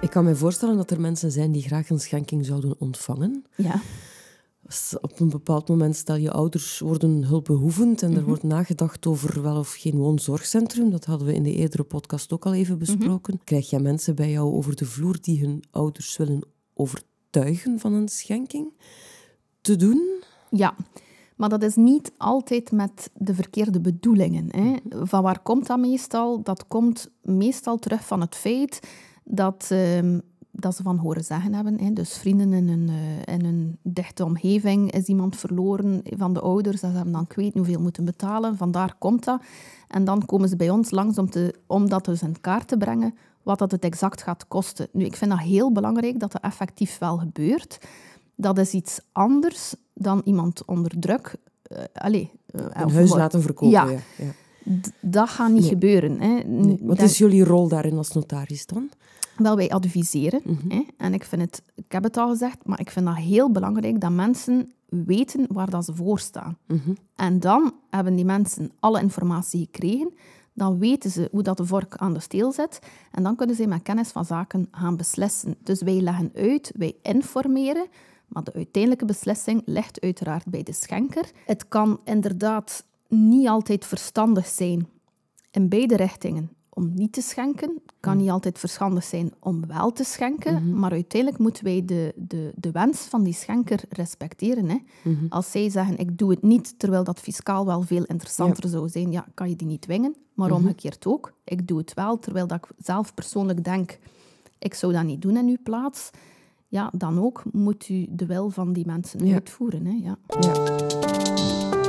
Ik kan me voorstellen dat er mensen zijn die graag een schenking zouden ontvangen. Ja. Dus op een bepaald moment stel je ouders worden hulpbehoevend en er wordt nagedacht over wel of geen woonzorgcentrum. Dat hadden we in de eerdere podcast ook al even besproken. Krijg je mensen bij jou over de vloer die hun ouders willen overtuigen van een schenking te doen? Ja, maar dat is niet altijd met de verkeerde bedoelingen. Hè. Van waar komt dat meestal? Dat komt meestal terug van het feit dat, ehm, dat ze van horen zeggen hebben. Hè. Dus vrienden in hun, eh, in hun dichte omgeving is iemand verloren van de ouders. Dat ze hebben dan niet hoeveel moeten betalen. Vandaar komt dat. En dan komen ze bij ons langs om, te, om dat dus in kaart te brengen wat dat het exact gaat kosten. Nu, ik vind dat heel belangrijk dat dat effectief wel gebeurt. Dat is iets anders dan iemand onder druk... allee, eh, Een huis wat- laten verkopen. Ja. Ja. Dat gaat niet Nee. gebeuren. Hè. Nee. Wat Dat- is jullie rol daarin als notaris dan? Wel, wij adviseren. hè. En ik vind het, ik heb het al gezegd, maar ik vind dat heel belangrijk dat mensen weten waar dat ze voor staan. En dan hebben die mensen alle informatie gekregen. Dan weten ze hoe dat de vork aan de steel zit. En dan kunnen ze met kennis van zaken gaan beslissen. Dus wij leggen uit, wij informeren. Maar de uiteindelijke beslissing ligt uiteraard bij de schenker. Het kan inderdaad niet altijd verstandig zijn in beide richtingen om niet te schenken. Het kan niet altijd verstandig zijn om wel te schenken, maar uiteindelijk moeten wij de, de, de wens van die schenker respecteren. Hè. Als zij zeggen, ik doe het niet, terwijl dat fiscaal wel veel interessanter zou zijn, ja, kan je die niet dwingen. Maar omgekeerd ook, ik doe het wel, terwijl dat ik zelf persoonlijk denk, ik zou dat niet doen in uw plaats. Ja, dan ook moet u de wil van die mensen uitvoeren. Hè. Ja. Ja.